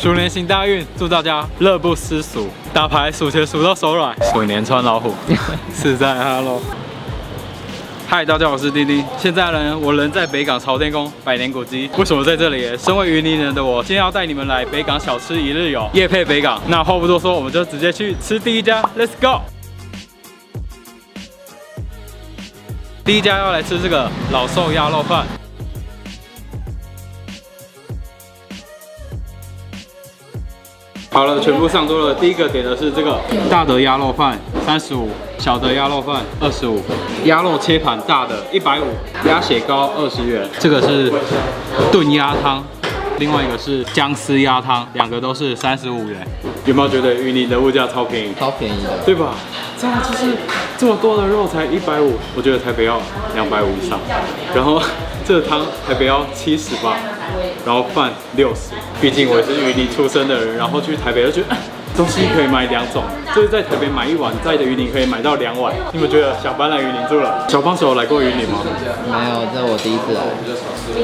鼠年行大运，祝大家乐不思蜀，打牌数钱数到手软，鼠年穿老虎，是在 Hello。嗨，大家好，我是滴滴。现在呢，我人在北港朝天宫百年古迹。为什么在这里？身为云林人的我，今天要带你们来北港小吃一日游，夜配北港。那话不多说，我们就直接去吃第一家，Let's go。第一家要来吃这个老寿鸭肉饭。好了，全部上桌了。第一个点的是这个大的鸭肉饭，三十五；小的鸭肉饭，二十五。鸭肉切盘大的，一百五。鸭血糕二十元。这个是炖鸭汤，另外一个是姜丝鸭汤，两个都是三十五元。有没有觉得云林的物价超便宜？超便宜的，对吧？这样就是这么多的肉才一百五，我觉得台北要两百五以上。然后这个汤台北要七十吧，然后饭六十。毕竟我也是云林出生的人，然后去台北就觉得东西可以买两种，就是在台北买一碗，在的云林可以买到两碗。你们觉得小班来云林住了？小帮手来过云林吗？没有，这我第一次来。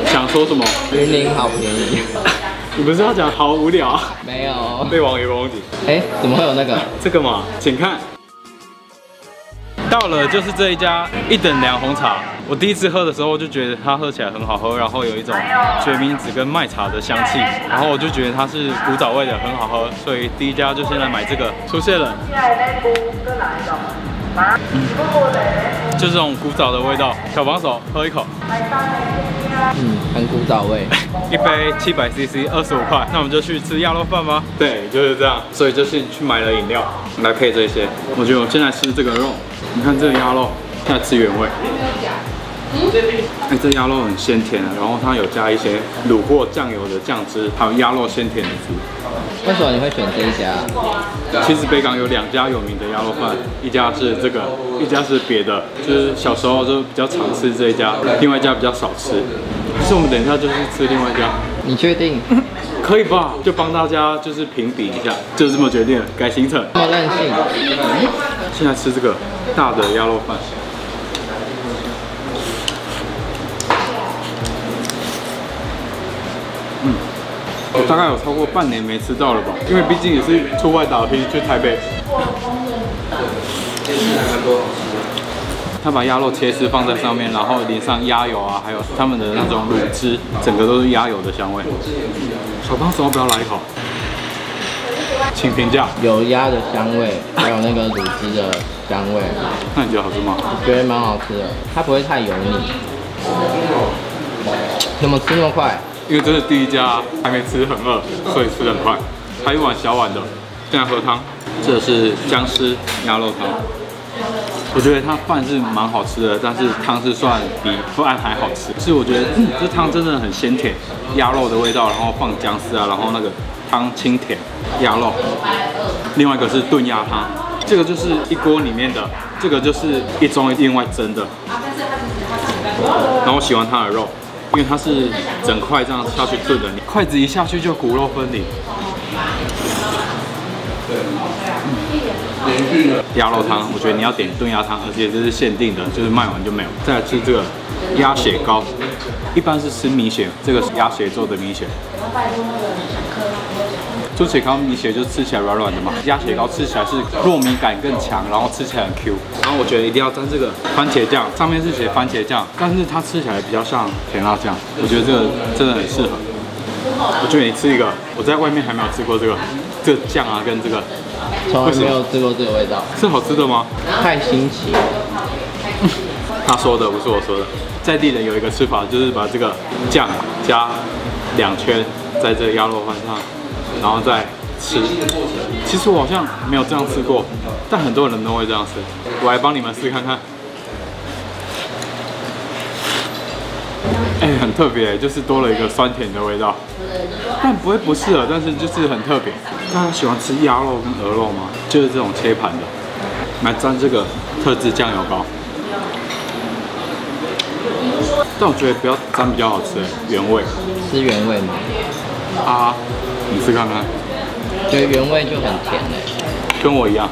想说什么？云林好便宜。你不是要讲好无聊？没有。被网友攻击。哎，怎么会有那个？这个嘛，请看。到了就是这一家一等凉红茶，我第一次喝的时候就觉得它喝起来很好喝，然后有一种决明子跟麦茶的香气，然后我就觉得它是古早味的，很好喝，所以第一家就先来买这个。出现了，就这种古早的味道，小帮手喝一口。嗯，很古早味。一杯七百 CC，二十五块。那我们就去吃鸭肉饭吧？对，就是这样。所以就是去买了饮料来配这些。我觉得我现在吃这个肉，你看这个鸭肉，现在吃原味。哎，这鸭肉很鲜甜啊，然后它有加一些卤过酱油的酱汁，还有鸭肉鲜甜的汁。为什么你会选这一家？其实北港有两家有名的鸭肉饭，一家是这个，一家是别的。就是小时候就比较常吃这一家，另外一家比较少吃。是我们等一下就是吃另外一家。你确定？可以吧？就帮大家就是评比一下，就这么决定了，改行程。这么任性。现在吃这个大的鸭肉饭。大概有超过半年没吃到了吧，因为毕竟也是出外打拼去台北。他把鸭肉切丝放在上面，然后淋上鸭油啊，还有他们的那种卤汁，整个都是鸭油的香味。小胖手要不要来一口？请评价。有鸭的香味，还有那个卤汁的香味。那你觉得好吃吗？我觉得蛮好吃的，它不会太油腻。怎么吃那么快？因为这是第一家，还没吃很饿，所以吃的很快。还一碗小碗的，现在喝汤。这是姜丝鸭肉汤。我觉得它饭是蛮好吃的，但是汤是算比饭还好吃。是我觉得这汤真的很鲜甜，鸭肉的味道，然后放姜丝啊，然后那个汤清甜，鸭肉。另外一个是炖鸭汤，这个就是一锅里面的，这个就是一盅另外蒸的。然后我喜欢它的肉，因为它是整块这样下去炖的，你筷子一下去就骨肉分离。鸭肉汤，我觉得你要点炖鸭汤，而且这是限定的，就是卖完就没有。再来吃这个鸭血糕，一般是吃米血，这个是鸭血做的米血。猪血糕米血就吃起来软软的嘛，鸭血糕吃起来是糯米感更强，然后吃起来很 Q。然后我觉得一定要沾这个番茄酱，上面是写番茄酱，但是它吃起来比较像甜辣酱，我觉得这个真的很适合。我觉得你吃一个，我在外面还没有吃过这个，这个酱啊跟这个。从来没有吃过这个味道，是好吃的吗？太新奇。他说的不是我说的，在地人有一个吃法，就是把这个酱加两圈在这鸭肉饭上，然后再吃。其实我好像没有这样吃过，但很多人都会这样吃。我来帮你们试看看。哎，很特别，就是多了一个酸甜的味道，但不会不适合，但是就是很特别。大家喜欢吃鸭肉跟鹅肉吗？就是这种切盘的，来沾这个特制酱油膏。但我觉得不要沾比较好吃，原味。是原味吗？啊，你试看看。对原味就很甜嘞。跟我一样。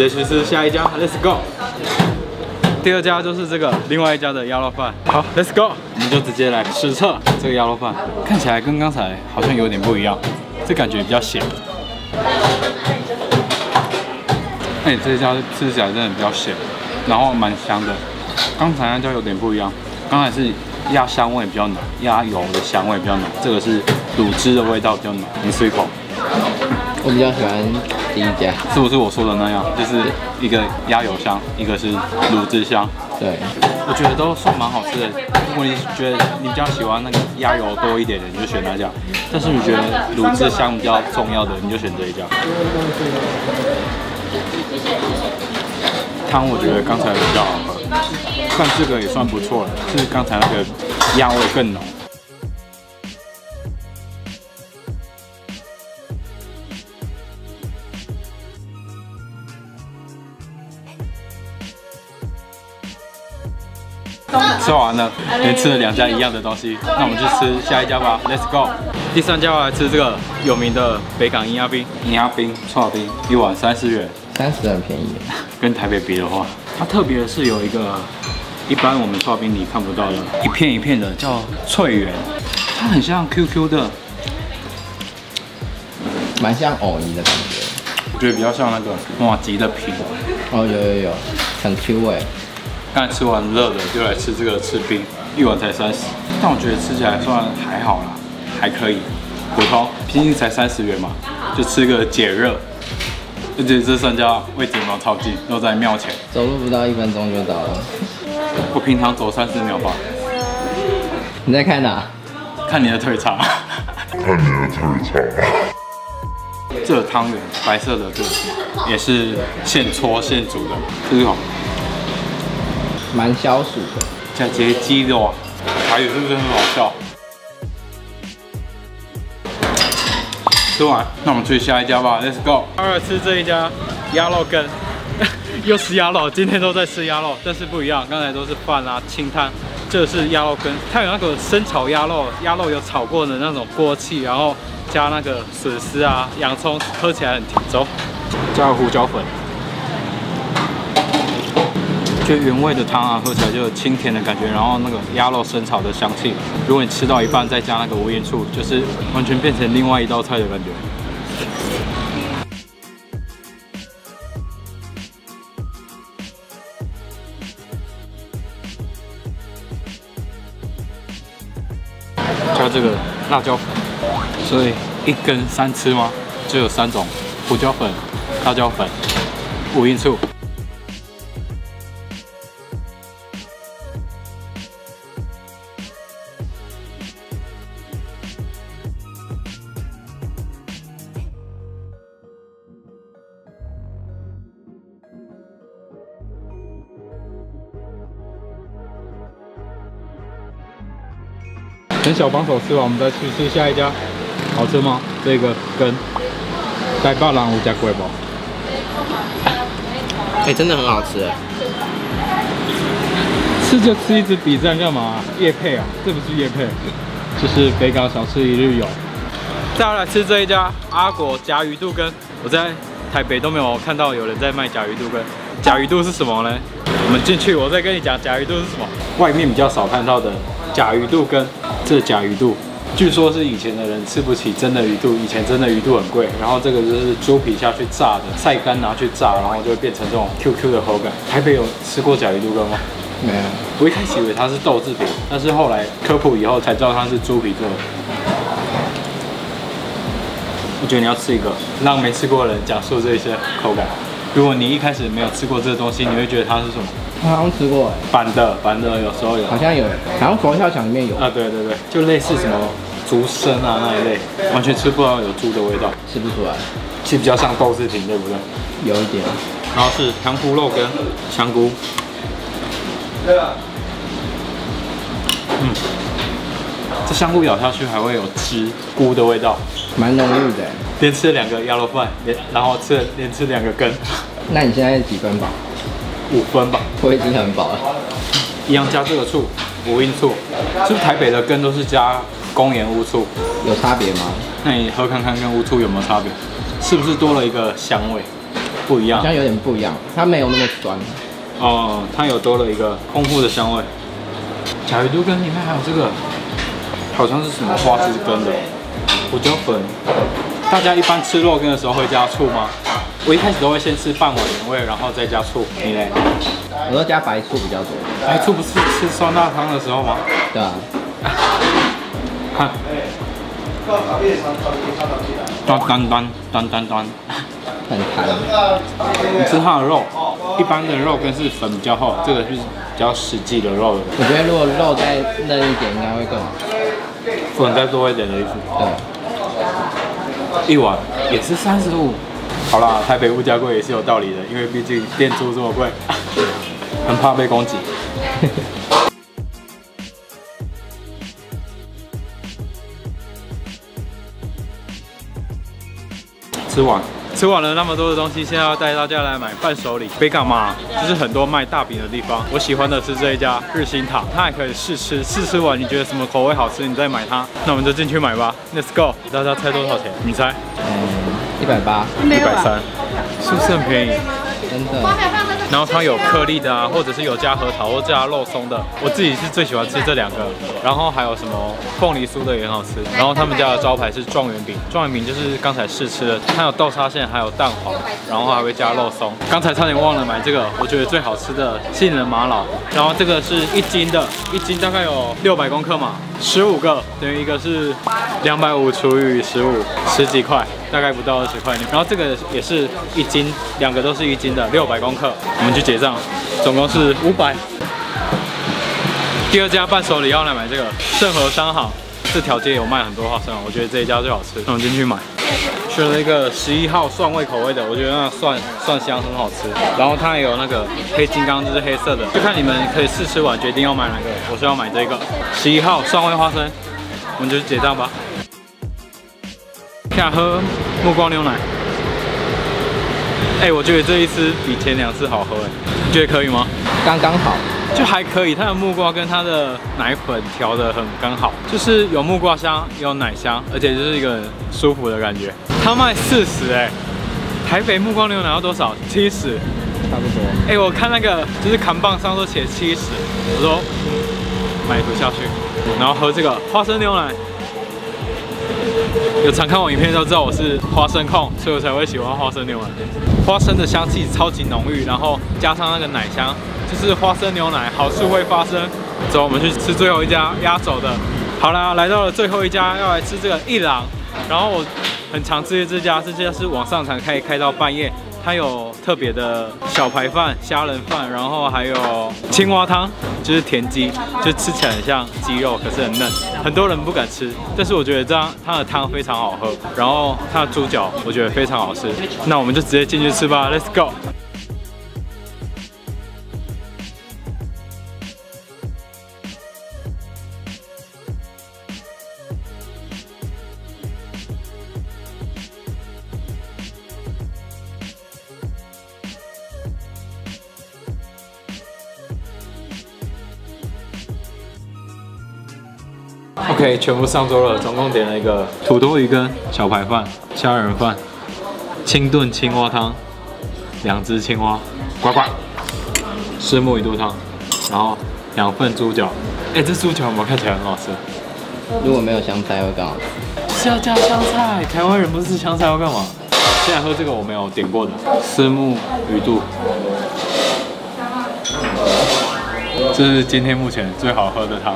接去吃下一家，Let's go。第二家就是这个另外一家的鸭肉饭。好，Let's go，我们就直接来实测这个鸭肉饭，看起来跟刚才好像有点不一样，这感觉比较咸。哎，这家吃起来真的比较咸，然后蛮香的。刚才那家有点不一样，刚才是鸭香味比较浓，鸭油的香味比较浓，这个是卤汁的味道比较浓。你吃一口。我比较喜欢第一家，是不是我说的那样？就是一个鸭油香，一个是卤汁香。对，我觉得都算蛮好吃的。如果你觉得你比较喜欢那个鸭油多一点的，你就选那家；但是你觉得卤汁香比较重要的，你就选这一家。汤我觉得刚才比较好喝，但这个也算不错了，是刚才那个鸭味更浓。吃完了，连吃了两家一样的东西，那我们去吃下一家吧，Let's go。第三家我来吃这个有名的北港银鸭冰，银鸭冰、串冰，一碗三十元，三十很便宜。跟台北比的话，它特别的是有一个一般我们串冰你看不到的，一片一片的叫脆圆，它很像 QQ 的，蛮像藕泥的感觉。我觉得比较像那个马吉的皮。哦，有有有，很 Q 哎。刚才吃完热的，就来吃这个吃冰，一碗才三十，但我觉得吃起来算还好啦，还可以，普通，毕竟才三十元嘛，就吃个解热。而且这三家位置都超近，都在庙前，走路不到一分钟就到了。我平常走三十秒吧。你在看哪？看你的腿长。看你的腿长。这汤圆白色的这个也是现搓现煮的，这种。蛮消暑的，再接鸡肉，台语是不是很好笑？吃完，那我们去下一家吧，Let's go。偶尔吃这一家鸭肉羹，又是鸭肉，今天都在吃鸭肉，但是不一样，刚才都是饭啊清汤，这是鸭肉羹，它有那个生炒鸭肉，鸭肉有炒过的那种锅气，然后加那个笋丝啊、洋葱，喝起来很甜。走，加胡椒粉。就原味的汤啊，喝起来就有清甜的感觉，然后那个鸭肉生炒的香气。如果你吃到一半再加那个无盐醋，就是完全变成另外一道菜的感觉。加这个辣椒粉，所以一根三吃吗？就有三种：胡椒粉、辣椒粉、五盐醋。小帮手吃完，我们再去吃下一家，好吃吗？这个跟在霸郎五家贵不？哎，真的很好吃哎！吃就吃，一直比战干嘛？叶配啊？这不是叶配，就是北港小吃一日游。再来吃这一家阿果甲鱼肚羹，我在台北都没有看到有人在卖甲鱼肚羹。甲鱼肚是什么呢？我们进去，我再跟你讲甲鱼肚是什么。外面比较少看到的甲鱼肚羹。这甲鱼肚，据说是以前的人吃不起真的鱼肚，以前真的鱼肚很贵。然后这个就是猪皮下去炸的，晒干拿去炸，然后就会变成这种 QQ 的口感。台北有吃过甲鱼肚羹吗？没有。我一开始以为它是豆制品，但是后来科普以后才知道它是猪皮做的。我觉得你要吃一个，让没吃过的人讲述这些口感。如果你一开始没有吃过这个东西，你会觉得它是什么？我好像吃过哎，板的板的有时候有，好像有，好像佛跳墙里面有。啊，对对对，就类似什么竹笙啊那一类，完全吃不到有猪的味道，吃不出来，其实比较像豆制品，对不对？有一点，然后是香菇肉跟香菇，对啊，嗯，这香菇咬下去还会有汁菇的味道，蛮浓郁的，连吃了两个鸭肉饭，连然后吃了连吃两个羹，那你现在几分饱？五分吧，我已经很饱了。一样加这个醋，无印醋。是不是台北的羹都是加公盐乌醋？有差别吗？那你喝看看跟乌醋有没有差别？是不是多了一个香味？不一样好像有点不一样，它没有那么酸。哦，它有多了一个丰富的香味。甲鱼肚羹里面还有这个，好像是什么花枝羹的胡椒粉。大家一般吃肉羹的时候会加醋吗？我一开始都会先吃半碗原味，然后再加醋。你嘞？我都加白醋比较多。白醋不是吃酸辣汤的时候吗？对啊，看，端端端端端端，很弹。你吃它的肉，一般的肉跟是粉比较厚，这个是比较实际的肉，我觉得如果肉再嫩一点，应该会更好。粉再多一点的意思。对，一碗也是三十五。好啦，台北物价贵也是有道理的，因为毕竟店租这么贵，很怕被攻击。吃完，吃完了那么多的东西，现在要带大家来买伴手礼。北港嘛，就是很多卖大饼的地方。我喜欢的是这一家日新堂，它还可以试吃，试吃完你觉得什么口味好吃，你再买它。那我们就进去买吧，Let's go！大家猜多少钱？你猜？嗯，一百八，一百三，是不是很便宜？真的。然后它有颗粒的啊，或者是有加核桃或加肉松的。我自己是最喜欢吃这两个，然后还有什么凤梨酥的也很好吃。然后他们家的招牌是状元饼，状元饼就是刚才试吃的，它有豆沙馅，还有蛋黄，然后还会加肉松。刚才差点忘了买这个，我觉得最好吃的杏仁玛瑙。然后这个是一斤的，一斤大概有六百公克嘛，十五个等于一个是两百五除以十五，十几块。大概不到二十块，然后这个也是一斤，两个都是一斤的，六百公克，我们去结账，总共是五百。第二家伴手礼要来买这个盛和商行，这条街有卖很多花生，我觉得这一家最好吃，我们进去买。选了一个十一号蒜味口味的，我觉得那蒜蒜香很好吃，然后它也有那个黑金刚，就是黑色的，就看你们可以试吃完决定要买哪个，我是要买这个十一号蒜味花生，我们就去结账吧。想喝木瓜牛奶，哎，我觉得这一次比前两次好喝，哎，你觉得可以吗？刚刚好，就还可以。它的木瓜跟它的奶粉调的很刚好，就是有木瓜香，有奶香，而且就是一个舒服的感觉。它卖四十，哎，台北木瓜牛奶要多少？七十，差不多。哎，我看那个就是扛棒上都写七十，我说买一下去，然后喝这个花生牛奶。有常看我影片都知道我是花生控，所以我才会喜欢花生牛奶。花生的香气超级浓郁，然后加上那个奶香，就是花生牛奶好事会发生。走，我们去吃最后一家压轴的。好啦，来到了最后一家，要来吃这个一郎。然后我很常吃这家，这家是网上常开，开到半夜。它有特别的小排饭、虾仁饭，然后还有青蛙汤，就是田鸡，就吃起来很像鸡肉，可是很嫩。很多人不敢吃，但是我觉得这样它的汤非常好喝，然后它的猪脚我觉得非常好吃。那我们就直接进去吃吧，Let's go。OK，全部上桌了，总共点了一个土豆鱼羹、小排饭、虾仁饭、清炖青蛙汤、两只青蛙，呱呱，石目鱼肚汤，然后两份猪脚。哎，这猪脚有没有看起来很好吃？如果没有香菜会更好吃。是要加香菜，台湾人不是吃香菜要干嘛？现在喝这个我没有点过的石目鱼肚，这是今天目前最好喝的汤。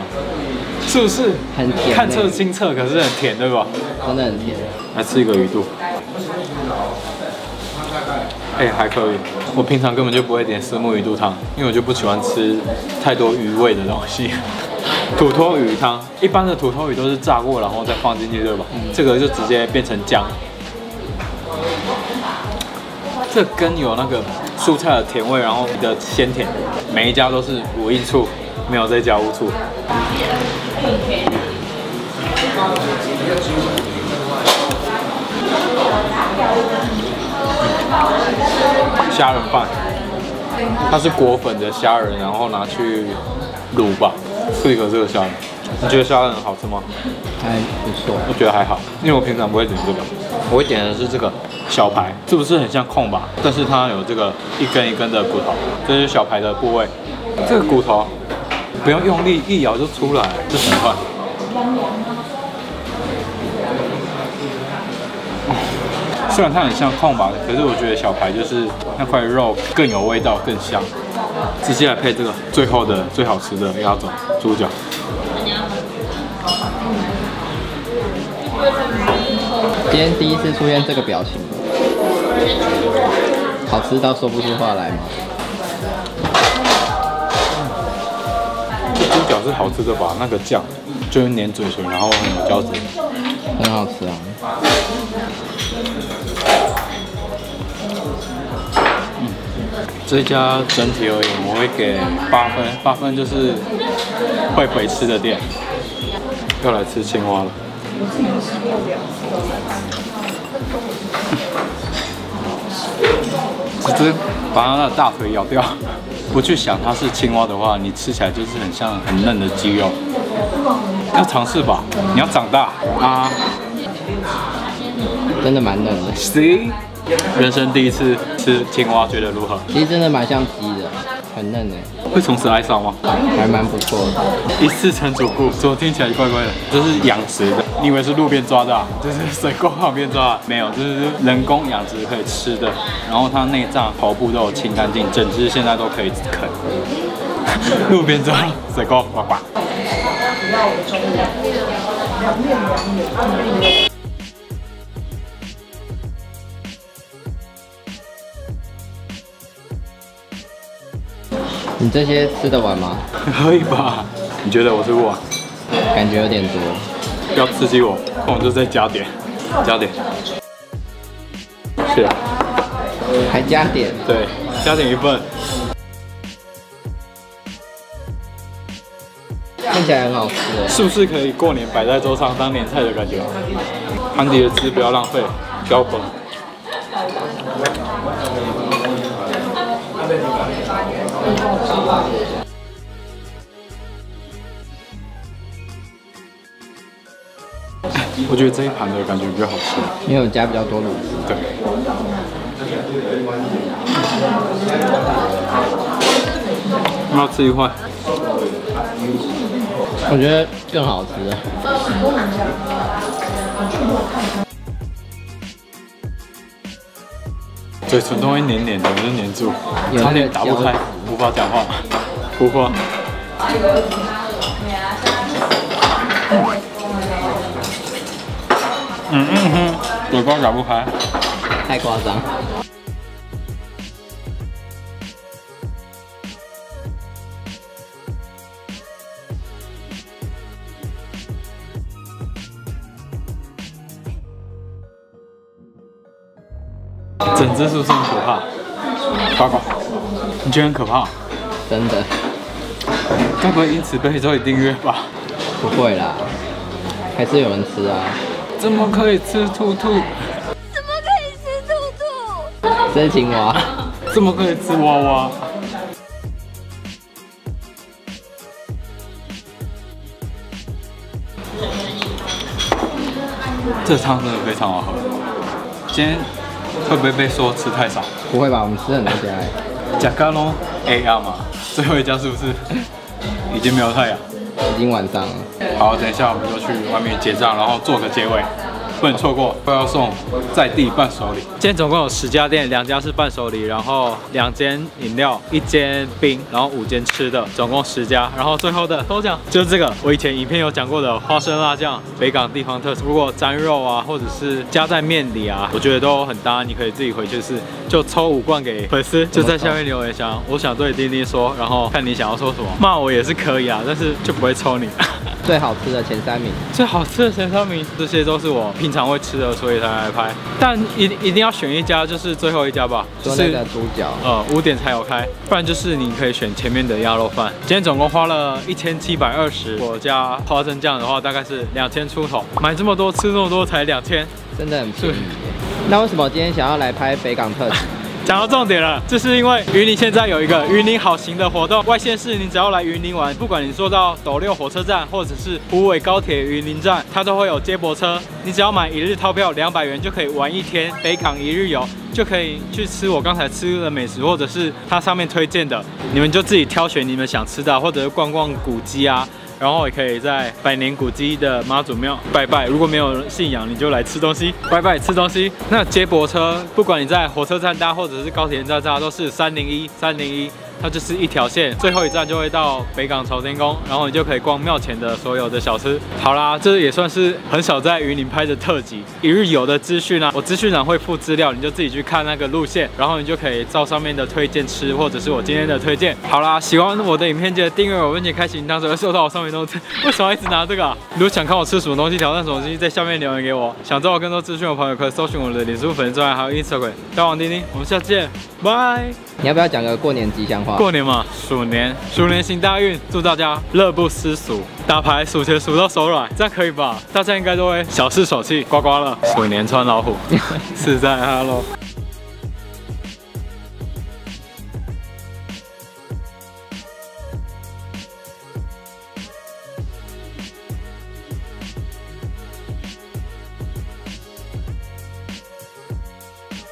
是不是很甜？看测清澈，可是很甜，对吧？真的很甜。来吃一个鱼肚。哎，还可以。我平常根本就不会点石目鱼肚汤，因为我就不喜欢吃太多鱼味的东西。土托鱼汤，一般的土托鱼都是炸过然后再放进去，对吧？这个就直接变成姜。这根有那个蔬菜的甜味，然后的鲜甜。每一家都是五印醋，没有再加乌醋。虾仁饭，它是裹粉的虾仁，然后拿去卤吧。吃一口这个虾仁，你觉得虾仁好吃吗？还不错，我觉得还好，因为我平常不会点这个，我会点的是这个小排，是不是很像空吧？但是它有这个一根一根的骨头，这是小排的部位。这个骨头不用用力，一咬就出来，这很快。虽然它很像空吧，可是我觉得小排就是那块肉更有味道，更香。直接来配这个最后的最好吃的鸭爪猪脚。今天第一次出现这个表情，好吃到说不出话来吗？猪脚是好吃的吧？那个酱就是粘嘴唇，然后很有胶质，很好吃啊。嗯这家整体而言，我会给八分，八分就是会回吃的店。又来吃青蛙了，直接把他的大腿咬掉，不去想它是青蛙的话，你吃起来就是很像很嫩的鸡肉。要尝试吧，你要长大啊！真的蛮嫩的。C。人生第一次吃青蛙，觉得如何？其实真的蛮像鸡的，很嫩诶。会从此爱上吗？还蛮不错的。一次成主顾，怎么听起来怪怪的？这是养殖的，你以为是路边抓的？啊就是水沟旁边抓的，没有，就是人工养殖可以吃的。然后它内脏、头部都有清干净，整只现在都可以啃。路边抓，水沟呱呱。你这些吃得完吗？可以吧？你觉得我吃不完？感觉有点多。不要刺激我，那我就再加点，加点。是。还加点？对，加点一份。看起来很好吃是不是可以过年摆在桌上当年菜的感觉？盘底的汁不要浪费，不要我觉得这一盘的感觉比较好吃，因为我加比较多卤汁。对。我要吃一块。我觉得更好吃。嘴唇都会黏黏的，就黏住，差点打不开，无法讲话，无法。嗯嗯哼，嘴巴打不开，太夸张。整只是不是很可怕？呱呱，你觉得很可怕？真的？该不会因此被周以订阅吧？不会啦，还是有人吃啊。怎么可以吃兔兔？怎么可以吃兔兔？这是青蛙。怎么可以吃娃娃？这汤真的非常好喝。今天。会不会被说吃太少？不会吧，我们吃很多家。贾家龙 A R 嘛，最后一家是不是已经没有太阳？已经晚上了。好，等一下我们就去外面结账，然后做个结尾。不能错过，都要送在地伴手礼。今天总共有十家店，两家是伴手礼，然后两间饮料，一间冰，然后五间吃的，总共十家。然后最后的抽奖就是这个，我以前影片有讲过的花生辣酱，北港地方特色。如果沾肉啊，或者是加在面里啊，我觉得都很搭。你可以自己回去试，就抽五罐给粉丝，就在下面留言箱。我想对丁丁说，然后看你想要说什么，骂我也是可以啊，但是 就不会抽你。最好吃的前三名，最好吃的前三名，这些都是我平常会吃的，所以才来拍。但一一定要选一家，就是最后一家吧，就是猪脚。呃，五点才有开，不然就是你可以选前面的鸭肉饭。今天总共花了一千七百二十，我加花生酱的话大概是两千出头。买这么多吃这么多才两千，真的很便宜。那为什么今天想要来拍北港特辑？讲到重点了，这是因为云林现在有一个云林好行的活动，外县市你只要来云林玩，不管你坐到斗六火车站或者是虎尾高铁云林站，它都会有接驳车，你只要买一日套票两百元就可以玩一天北港一日游。就可以去吃我刚才吃的美食，或者是它上面推荐的，你们就自己挑选你们想吃的，或者逛逛古迹啊。然后也可以在百年古迹的妈祖庙拜拜。如果没有信仰，你就来吃东西，拜拜吃东西。那接驳车，不管你在火车站搭或者是高铁站搭，都是三零一三零一。它就是一条线，最后一站就会到北港朝天宫，然后你就可以逛庙前的所有的小吃。好啦，这也算是很少在云林拍的特辑，一日游的资讯啊，我资讯栏会附资料，你就自己去看那个路线，然后你就可以照上面的推荐吃，或者是我今天的推荐。好啦，喜欢我的影片记得订阅我，并且开启铃铛，才会收到我上面东西。为什么一直拿这个？如果想看我吃什么东西，挑战什么东西，在下面留言给我。想知道更多资讯的朋友，可以搜寻我的脸书粉丝专，还有 Instagram。大王丁丁，我们下次见，拜。你要不要讲个过年吉祥话？过年嘛，鼠年，鼠年行大运，祝大家乐不思蜀，打牌数钱数到手软，这样可以吧？大家应该都会小试手气，刮刮乐，鼠年穿老虎，是在 Hello。